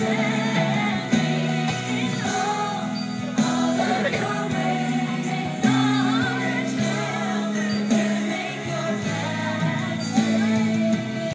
say